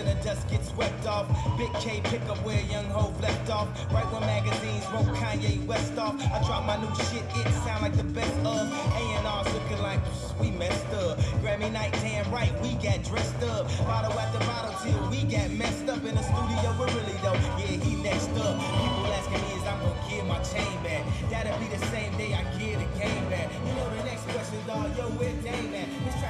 and the dust gets swept off. Big K pick up where Young Hove left off. Right when magazines wrote Kanye West off. I drop my new shit, it sound like the best of. A&R's looking like we messed up. Grammy night, damn right, we got dressed up. Bottle after bottle till we got messed up in the studio. But really though, yeah, he next up. People asking me is I'm gonna get my chain back. That'll be the same day I get the game back. You know the next question, dog, yo, where Dame at? try